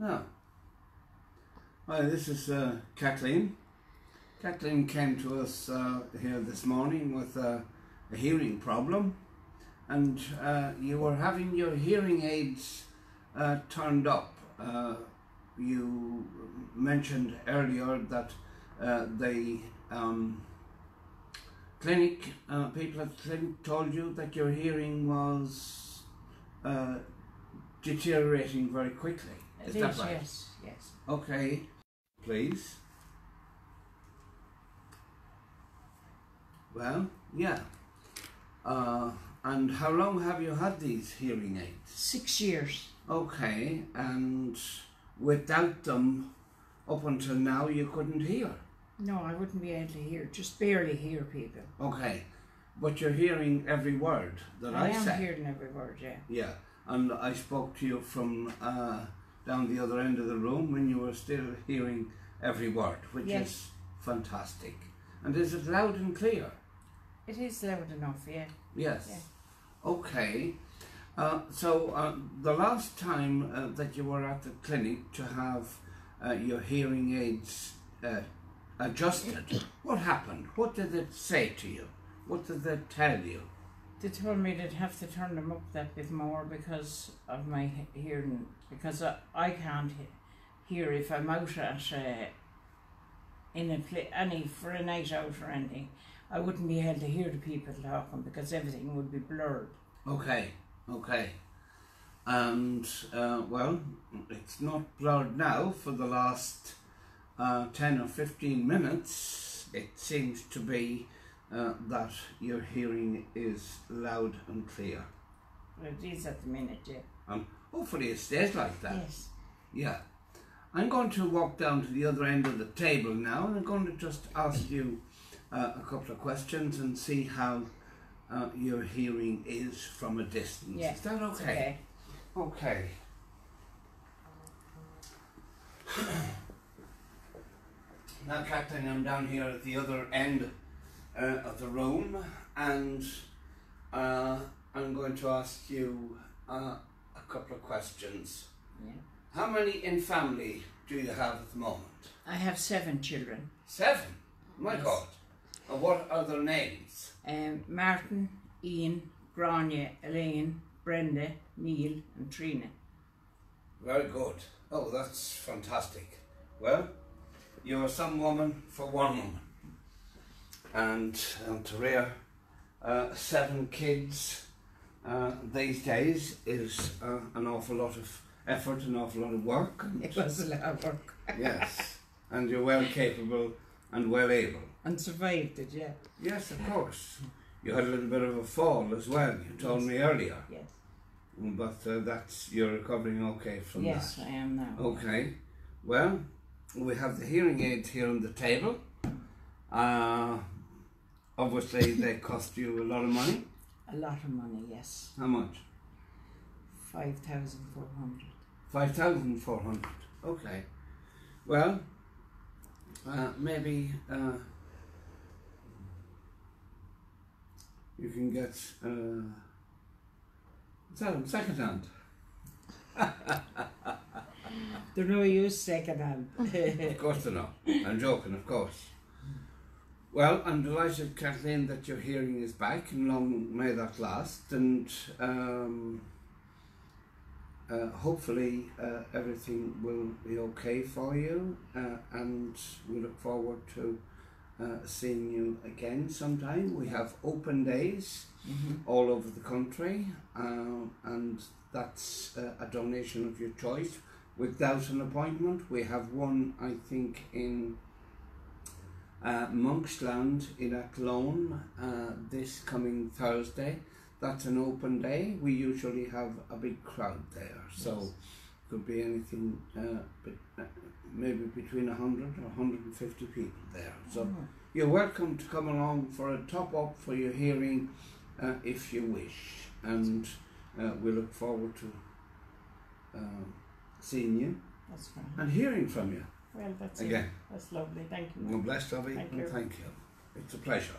No. Hi, this is uh, Kathleen. Kathleen came to us uh, here this morning with uh, a hearing problem, and uh, you were having your hearing aids uh, turned up. You mentioned earlier that the um, clinic, people at the clinic told you that your hearing was deteriorating very quickly. It Is right? yes, yes. Okay, please. Well, yeah. Uh, and how long have you had these hearing aids? Six years. Okay, and without them, up until now, you couldn't hear. No, I wouldn't be able to hear, just barely hear people. Okay, but you're hearing every word that I, I am say. hearing every word, yeah. Yeah, and I spoke to you from uh, down the other end of the room when you were still hearing every word, which Yes. is fantastic. And is it loud and clear? It is loud enough, yeah. Yes. Yeah. Okay. Uh, so uh, the last time uh, that you were at the clinic to have uh, your hearing aids uh, adjusted, what happened? What did it say to you? What did they tell you? They told me they'd have to turn them up that bit more because of my hearing, because I, I can't he- hear if I'm out at uh, in a pla- any for a night out or anything. I wouldn't be able to hear the people talking because everything would be blurred. Okay, okay. And, uh, well, it's not blurred now for the last uh, 10 or 15 minutes. It seems to be uh, that your hearing is loud and clear. It is at the minute, yeah. And hopefully it stays like that. Yes. Yeah. I'm going to walk down to the other end of the table now and I'm going to just ask you uh, a couple of questions and see how uh, your hearing is from a distance. Yeah, Is that It's okay? Okay. now, Captain, I'm down here at the other end uh, of the room, and uh, I'm going to ask you uh, a couple of questions. Yeah. How many in family do you have at the moment? I have seven children. Seven. My Yes. God. And what are their names? Um, Martin, Ian, Grania, Elaine, Brenda, Neil, and Trina. Very good. Oh, that's fantastic. Well, you're some woman for one woman. And, and to rear uh, seven kids uh, these days is uh, an awful lot of effort, an awful lot of work. It was a lot of work. yes. And you're well capable and well able. And survived it, yeah. Yes, of course. You had a little bit of a fall as well, you told me earlier. Yes. But uh, that's, you're recovering okay from that. Yes, I am now. Okay. Well, we have the hearing aids here on the table. Uh, obviously, they cost you a lot of money. A lot of money, yes. How much? 5,400. 5,400. Okay. Well, uh, maybe uh, you can get. Uh, sell them second hand. They're no use second hand. Of course they're not. I'm joking, of course. Well, I'm delighted, Kathleen, that your hearing is back, and long may that last. And um, uh, hopefully, uh, everything will be okay for you. Uh, and we look forward to uh, seeing you again sometime. We have open days Mhm. all over the country, um, and that's uh, a donation of your choice without an appointment. We have one, I think, in uh, Monksland in Athlone uh, this coming Thursday. That's an open day. We usually have a big crowd there, so Yes. could be anything, uh, but, uh, maybe between 100 or 150 people there. So Oh, you're welcome to come along for a top up for your hearing uh, if you wish, and uh, we look forward to um, seeing you that's and hearing from you Well, that's it. again. That's lovely. Thank you. God bless, Robbie, Thank and you. thank you. It's a pleasure.